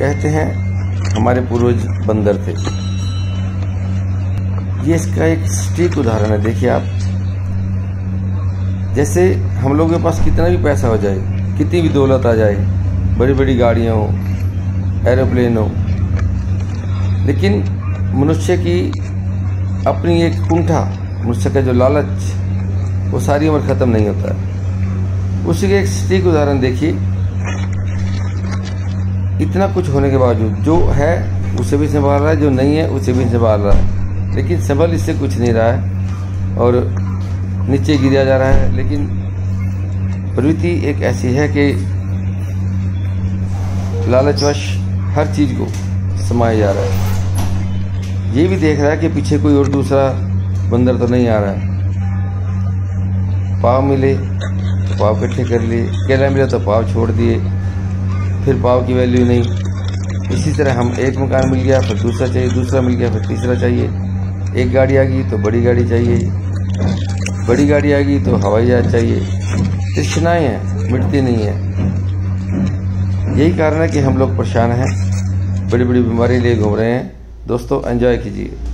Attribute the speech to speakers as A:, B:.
A: कहते हैं, हमारे पूर्वज बंदर थे। ये इसका एक स्टीक उदाहरण है, देखिए आप। जैसे हम लोगों के पास कितना भी पैसा हो जाए, कितनी भी दौलत आ जाए बड़ी बड़ी गाड़ियाँ हो, एरोप्लेन हो, लेकिन मनुष्य की अपनी एक कुंठा, मनुष्य का जो लालच, वो सारी उम्र ख़त्म नहीं होता है। उसी के एक स्टीक उदाहरण देखिए। इतना कुछ होने के बावजूद, जो है, उसे भी संभाल रहा है, जो नहीं है, उसे भी संभाल रहा है। लेकिन संभल इससे कुछ नहीं रहा है और नीचे गिरा जा रहा है। लेकिन प्रवृत्ति एक ऐसी है कि लालचवश हर चीज़ को समाया जा रहा है। ये भी देख रहा है कि पीछे कोई और दूसरा बंदर तो नहीं आ रहा है। पाव मिले तो पाव इकट्ठे कर लिए केला मिला तो पाव छोड़ दिए। फिर पाव की वैल्यू नहीं। इसी तरह हम एक मकान मिल गया, फिर दूसरा चाहिए, दूसरा मिल गया, फिर तीसरा चाहिए। एक गाड़ी आ गई तो बड़ी गाड़ी चाहिए। बड़ी गाड़ी आ गई तो हवाई जहाज़ चाहिए। तृष्णाएँ हैं, मिटती नहीं है। यही कारण है कि हम लोग परेशान हैं। बड़ी बड़ी बीमारी लिए घूम रहे हैं। दोस्तों एंजॉय कीजिए।